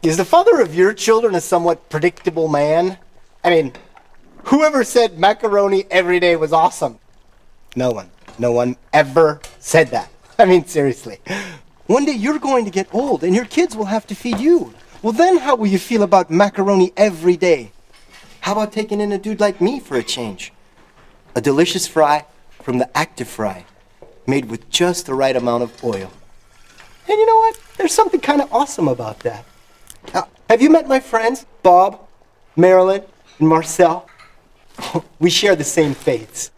Is the father of your children a somewhat predictable man? I mean, whoever said macaroni every day was awesome? No one. No one ever said that. I mean, seriously. One day you're going to get old and your kids will have to feed you. Well, then how will you feel about macaroni every day? How about taking in a dude like me for a change? A delicious fry from the ActiFry, made with just the right amount of oil. And you know what? There's something kind of awesome about that. Uh, have you met my friends, Bob, Marilyn, and Marcel? we share the same faiths.